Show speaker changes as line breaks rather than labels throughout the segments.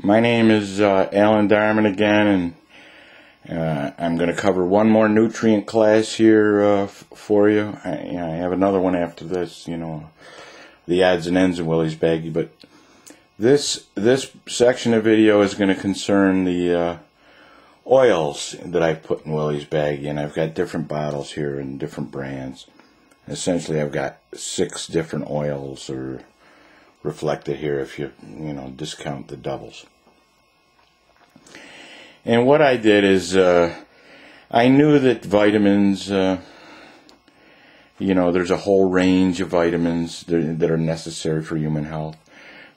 My name is uh, Allen Darman again, and uh, I'm going to cover one more nutrient class here uh, for you. I, I, have another one after this, you know, the odds and ends of Willy's Baggie. But this this section of video is going to concern the uh, oils that I've put in Willy's Baggie, and I've got different bottles here and different brands. Essentially, I've got six different oils or reflected here if you you know discount the doubles. And what I did is uh, I knew that vitamins, uh, you know, there's a whole range of vitamins that, that are necessary for human health.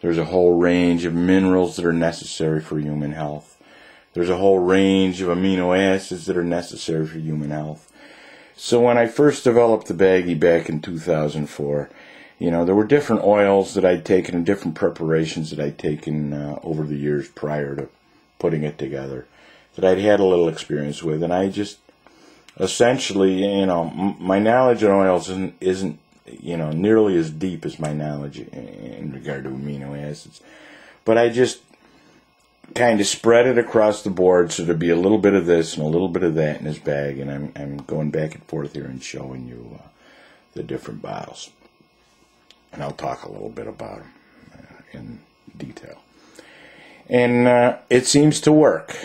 There's a whole range of minerals that are necessary for human health. There's a whole range of amino acids that are necessary for human health. So when I first developed the baggie back in 2004, you know, there were different oils that I'd taken and different preparations that I'd taken uh, over the years prior to putting it together that I'd had a little experience with, and I just essentially, you know, m- my knowledge on oils isn't, isn't, you know, nearly as deep as my knowledge in regard to amino acids, but I just kind of spread it across the board so there'd be a little bit of this and a little bit of that in his bag, and I'm I'm going back and forth here and showing you uh, the different bottles and I'll talk a little bit about them uh, in detail. And uh, it seems to work.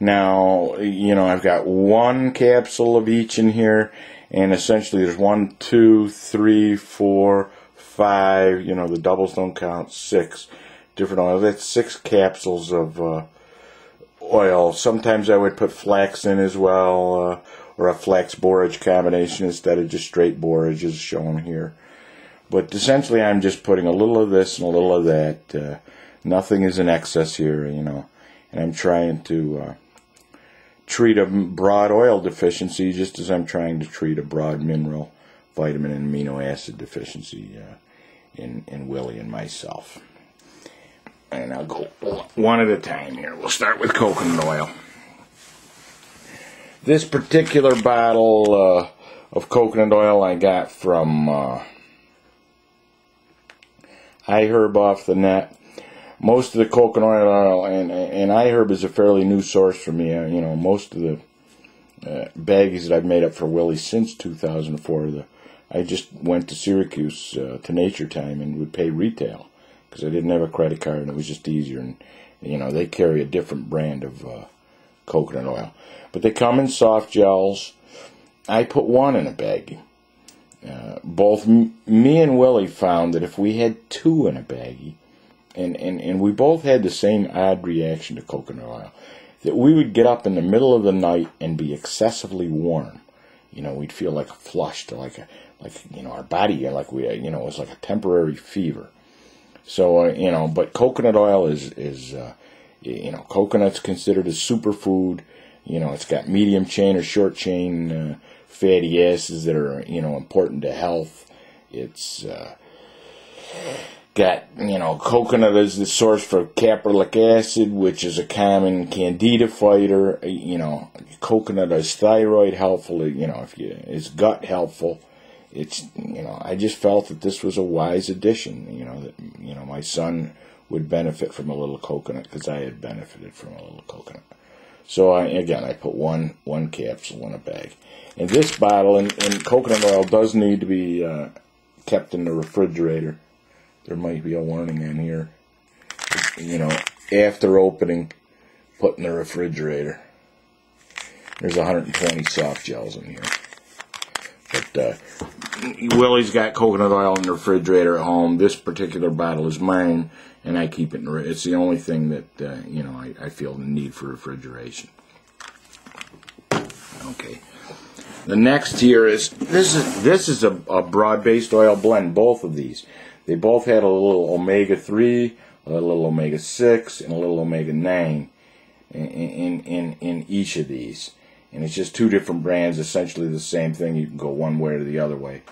Now, you know, I've got one capsule of each in here, and essentially there's one, two, three, four, five, you know, the doubles don't count, six different oils. That's six capsules of uh, oil. Sometimes I would put flax in as well, uh, or a flax borage combination instead of just straight borage as shown here. But essentially, I'm just putting a little of this and a little of that. Uh, nothing is in excess here, you know. And I'm trying to uh, treat a broad oil deficiency just as I'm trying to treat a broad mineral, vitamin, and amino acid deficiency uh, in, in Willy and myself. And I'll go one at a time here. We'll start with coconut oil. This particular bottle uh, of coconut oil I got from uh, iHerb off the net. Most of the coconut oil and and iHerb is a fairly new source for me. Uh, you know, most of the uh, baggies that I've made up for Willy since 2004, the I just went to Syracuse uh, to Natur-Tyme and would pay retail because I didn't have a credit card and it was just easier. And you know, they carry a different brand of uh, coconut oil, but they come in soft gels. I put one in a baggie. Uh, both m- me and Willy found that if we had two in a baggie, and, and, and we both had the same odd reaction to coconut oil, that we would get up in the middle of the night and be excessively warm. You know, we'd feel like flushed, like a, like you know, our body, like we, you know, it was like a temporary fever. So uh, you know, but coconut oil is is uh, you know, coconut's considered a superfood. You know, it's got medium chain or short chain uh, fatty acids that are you know important to health. It's uh, got you know coconut is the source for caprylic acid, which is a common candida fighter. You know, coconut is thyroid helpful. You know, if you is gut helpful. It's you know I just felt that this was a wise addition. You know that you know my son would benefit from a little coconut because I had benefited from a little coconut. So I, again, I put one one capsule in a bag. And this bottle, and, and coconut oil does need to be uh, kept in the refrigerator. There might be a warning in here. You know, after opening, put in the refrigerator. There's 120 soft gels in here. But uh, Willy's got coconut oil in the refrigerator at home. This particular bottle is mine, and I keep it in. It's the only thing that uh, you know I, I feel the need for refrigeration. Okay. The next here is this is this is a, a broad-based oil blend. Both of these, they both had a little omega three, a little omega six, and a little omega nine in, in in in each of these. And it's just two different brands, essentially the same thing. You can go one way or the other way.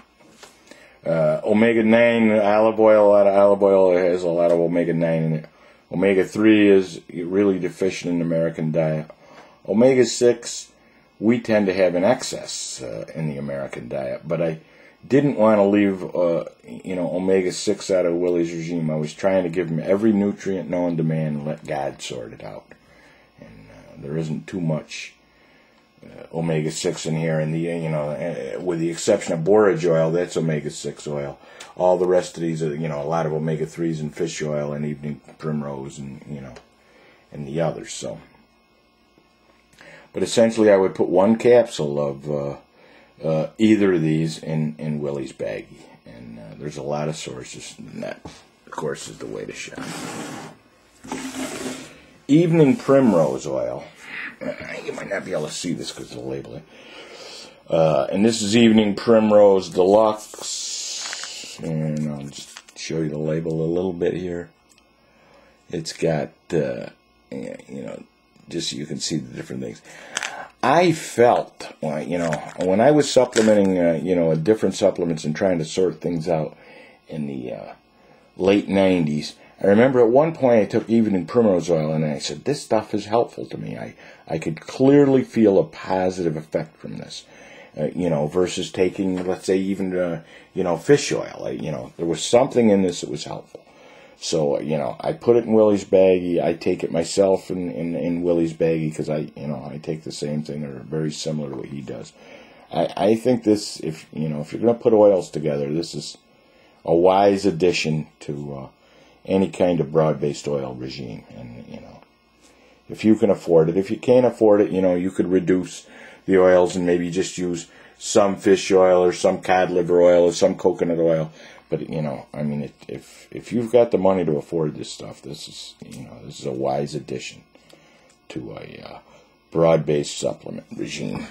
Uh, omega nine olive oil, a lot of olive oil has a lot of omega nine in it. Omega three is really deficient in the American diet. Omega six we tend to have an excess uh, in the American diet. But I, didn't want to leave, uh, you know, omega six out of Willy's regime. I was trying to give him every nutrient known to man and let God sort it out. And uh, there isn't too much omega six in here, and the you know, uh, with the exception of borage oil, that's omega six oil. All the rest of these are, you know, a lot of omega threes in fish oil and evening primrose, and you know, and the others. So, but essentially, I would put one capsule of uh, uh, either of these in in Willy's baggie, and uh, there's a lot of sources, and that, of course, is the way to shop. Evening primrose oil. You might not be able to see this because of the labeling. Uh, and this is Evening Primrose Deluxe. And I'll just show you the label a little bit here. It's got, uh, you know, just so you can see the different things. I felt, you know, when I was supplementing, uh, you know, different supplements and trying to sort things out in the uh, late 90s, I remember at one point I took evening primrose oil and I said, this stuff is helpful to me. I, I could clearly feel a positive effect from this. Uh, you know, versus taking, let's say, even, uh, you know, fish oil. I, you know, there was something in this that was helpful. So, you know, I put it in Willy's baggie. I take it myself in, in, in Willy's baggie because I, you know, I take the same thing or very similar to what he does. I, I think this, if, you know, if you're going to put oils together, this is a wise addition to uh, any kind of broad-based oil regime. And, you know, if you can afford it. If you can't afford it, you know, you could reduce the oils and maybe just use some fish oil or some cod liver oil or some coconut oil. But you know, I mean, if if you've got the money to afford this stuff, this is you know this is a wise addition to a uh, broad-based supplement regime.